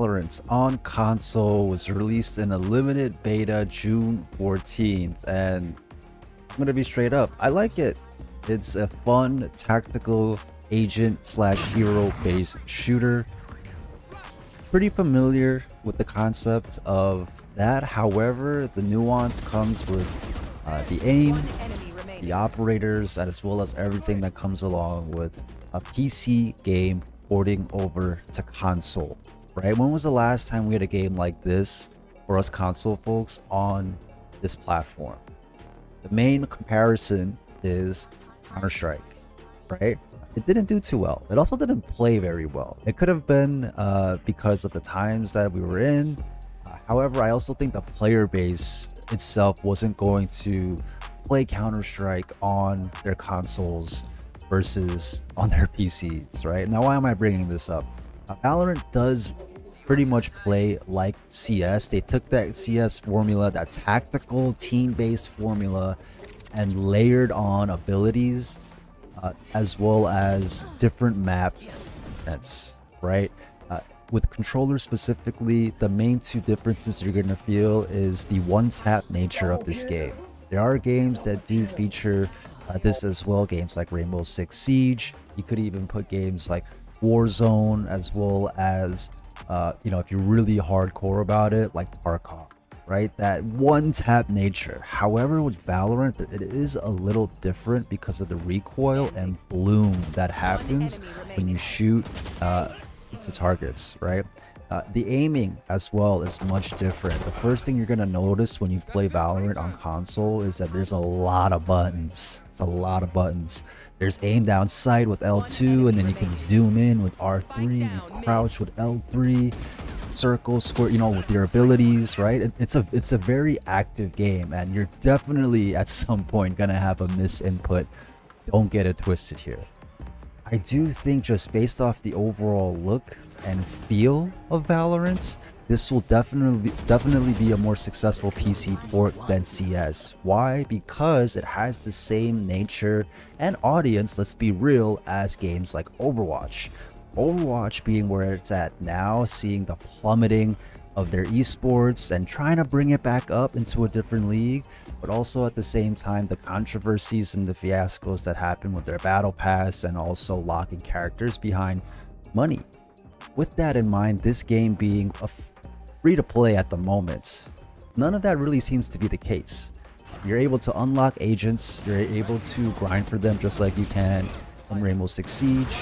Valorant on console was released in a limited beta June 14th, and I'm gonna be straight up. I like it. It's a fun tactical agent slash hero based shooter. Pretty familiar with the concept of that. However, the nuance comes with uh, the aim, the operators, as well as everything that comes along with a PC game porting over to console, right? When was the last time we had a game like this for us console folks on this platform? The main comparison is Counter-Strike, right? It didn't do too well. It also didn't play very well. It could have been uh, because of the times that we were in. Uh, however, I also think the player base itself wasn't going to play Counter-Strike on their consoles versus on their PCs, right? Now, why am I bringing this up? Uh, Valorant does pretty much play like CS. They took that CS formula, that tactical team-based formula, and layered on abilities uh, as well as different map sets, right? Uh, with controllers specifically, the main two differences you're going to feel is the one-tap nature of this game. There are games that do feature uh, this as well, games like Rainbow Six Siege. You could even put games like Warzone as well as, uh, you know, if you're really hardcore about it, like Tarkov, right? That one tap nature. However, with Valorant, it is a little different because of the recoil and bloom that happens when you shoot uh, to targets, right? Uh, the aiming as well is much different. The first thing you're going to notice when you play Valorant on console is that there's a lot of buttons. It's a lot of buttons. There's aim down sight with L2 and then you can zoom in with R3, you crouch with L3, circle, square, you know, with your abilities, right? It's a it's a very active game and you're definitely at some point going to have a miss input. Don't get it twisted here. I do think just based off the overall look and feel of Valorant, this will definitely definitely be a more successful PC port than CS. Why? Because it has the same nature and audience, let's be real, as games like Overwatch. Overwatch being where it's at now, seeing the plummeting of their esports and trying to bring it back up into a different league, but also at the same time the controversies and the fiascos that happen with their battle pass and also locking characters behind money with that in mind, this game being a free to play at the moment, none of that really seems to be the case. You're able to unlock agents, you're able to grind for them just like you can in Rainbow Six Siege,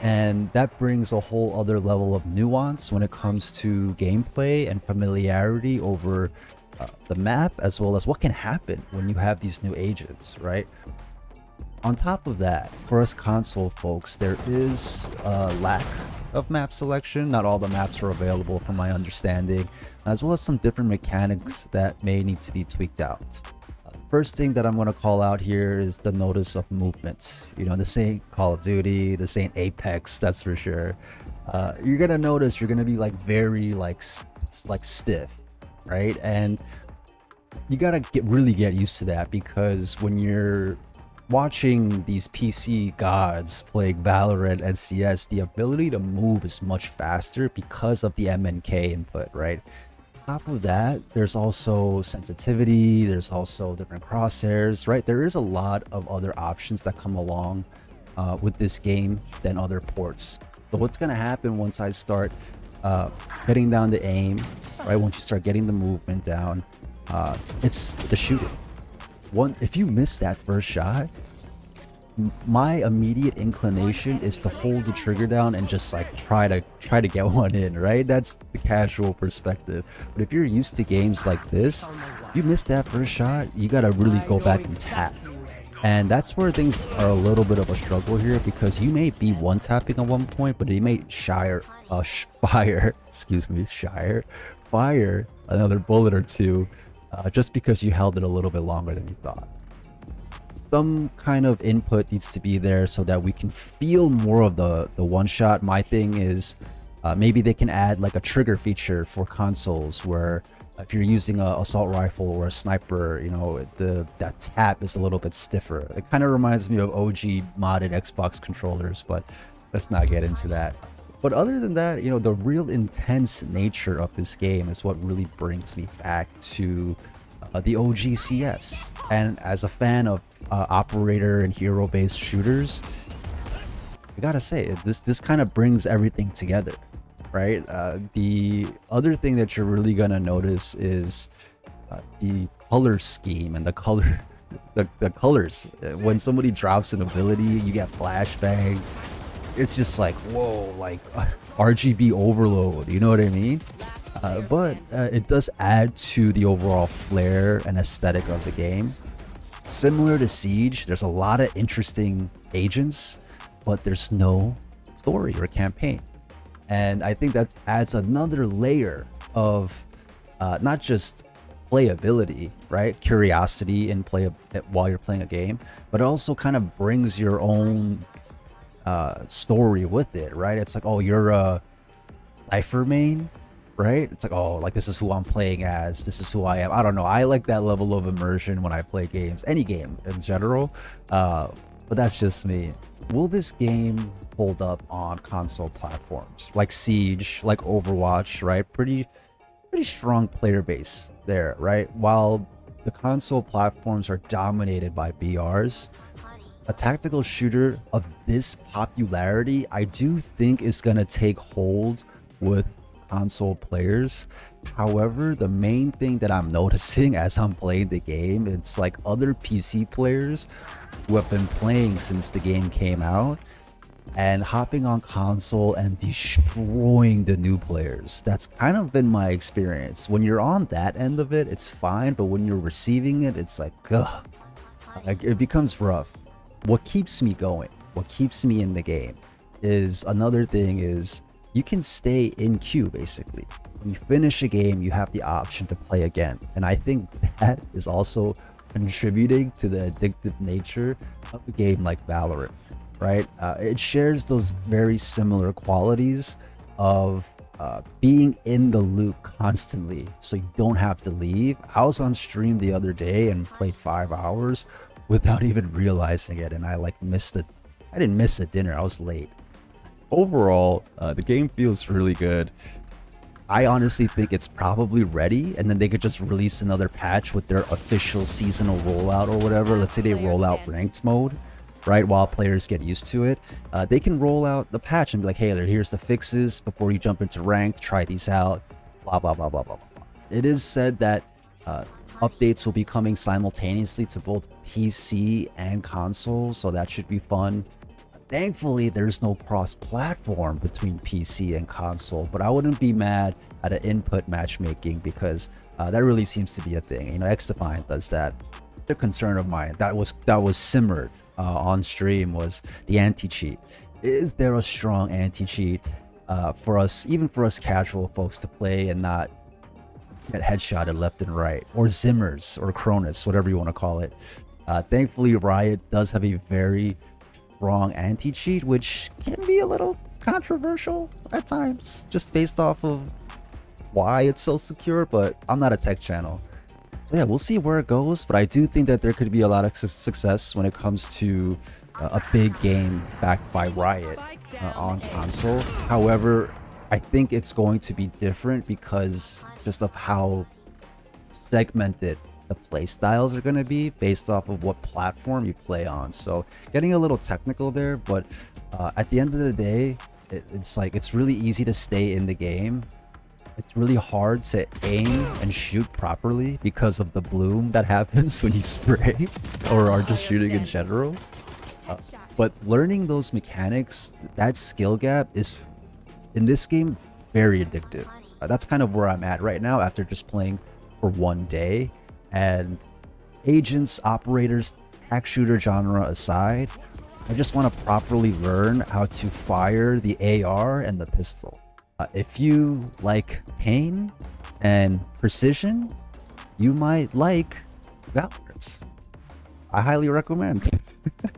and that brings a whole other level of nuance when it comes to gameplay and familiarity over uh, the map as well as what can happen when you have these new agents, right? On top of that, for us console folks, there is a lack of map selection. Not all the maps are available from my understanding, as well as some different mechanics that may need to be tweaked out. First thing that I'm going to call out here is the notice of movement. You know, this ain't Call of Duty, this ain't Apex, that's for sure. Uh, you're going to notice you're going to be like very like, like stiff, right? And you got to get really get used to that because when you're watching these PC gods play Valorant and CS, the ability to move is much faster because of the MNK input, right? Top of that, there's also sensitivity, there's also different crosshairs, right? There is a lot of other options that come along uh, with this game than other ports. But what's going to happen once I start uh, getting down the aim, right? Once you start getting the movement down, uh, it's the shooting one if you miss that first shot my immediate inclination is to hold the trigger down and just like try to try to get one in right? That's the casual perspective. But if you're used to games like this you miss that first shot you gotta really go back and tap. And that's where things are a little bit of a struggle here because you may be one tapping at one point but you may shire uh fire excuse me shire fire another bullet or two uh, just because you held it a little bit longer than you thought. Some kind of input needs to be there so that we can feel more of the, the one shot. My thing is uh, maybe they can add like a trigger feature for consoles where if you're using a assault rifle or a sniper, you know, the that tap is a little bit stiffer. It kind of reminds me of OG modded Xbox controllers, but let's not get into that. But other than that, you know, the real intense nature of this game is what really brings me back to uh, the OG CS. And as a fan of uh, operator and hero-based shooters, I gotta say, this this kind of brings everything together, right? Uh, the other thing that you're really gonna notice is uh, the color scheme and the color the, the colors when somebody drops an ability you get flashbang it's just like whoa like rgb overload you know what i mean? Uh, but uh, it does add to the overall flair and aesthetic of the game. Similar to siege there's a lot of interesting agents but there's no story or campaign. And i think that adds another layer of uh, not just playability, right? Curiosity in play while you're playing a game, but also kind of brings your own uh, story with it, right? It's like, oh, you're a Cypher main, right? It's like, oh, like this is who I'm playing as. This is who I am. I don't know. I like that level of immersion when I play games, any game in general. Uh, but that's just me. Will this game hold up on console platforms like Siege, like Overwatch, right? Pretty, pretty strong player base there, right? While the console platforms are dominated by BRs, a tactical shooter of this popularity, I do think is going to take hold with console players. However, the main thing that I'm noticing as I'm playing the game, it's like other PC players who have been playing since the game came out and hopping on console and destroying the new players. That's kind of been my experience. When you're on that end of it, it's fine, but when you're receiving it, it's like, ugh. Like, it becomes rough. What keeps me going, what keeps me in the game, is another thing is you can stay in queue basically. When you finish a game, you have the option to play again. And I think that is also contributing to the addictive nature of a game like Valorant right? Uh, it shares those very similar qualities of uh, being in the loop constantly so you don't have to leave. I was on stream the other day and played five hours without even realizing it and I like missed it. I didn't miss a dinner, I was late. Overall, uh, the game feels really good. I honestly think it's probably ready and then they could just release another patch with their official seasonal rollout or whatever. Let's say they roll out ranked mode right? While players get used to it, uh, they can roll out the patch and be like, hey, here's the fixes before you jump into ranked, try these out, blah, blah, blah, blah, blah, blah. It is said that uh, updates will be coming simultaneously to both PC and console, so that should be fun. Thankfully, there's no cross-platform between PC and console, but I wouldn't be mad at an input matchmaking because uh, that really seems to be a thing. You know, XDefiant does that. The concern of mine that was that was simmered uh, on stream was the anti-cheat. Is there a strong anti-cheat uh, for us, even for us casual folks to play and not get headshotted left and right, or Zimmers or Cronus, whatever you want to call it. Uh, thankfully, Riot does have a very strong anti-cheat, which can be a little controversial at times, just based off of why it's so secure, but I'm not a tech channel. So yeah, we'll see where it goes, but I do think that there could be a lot of su success when it comes to uh, a big game backed by Riot uh, on console. However, I think it's going to be different because just of how segmented the playstyles are going to be based off of what platform you play on. So getting a little technical there, but uh, at the end of the day, it, it's like it's really easy to stay in the game it's really hard to aim and shoot properly because of the bloom that happens when you spray or are just shooting in general. Uh, but learning those mechanics, that skill gap is, in this game, very addictive. Uh, that's kind of where I'm at right now after just playing for one day. And agents, operators, tech shooter genre aside, I just want to properly learn how to fire the AR and the pistol. Uh, if you like pain and precision, you might like Valorant. I highly recommend.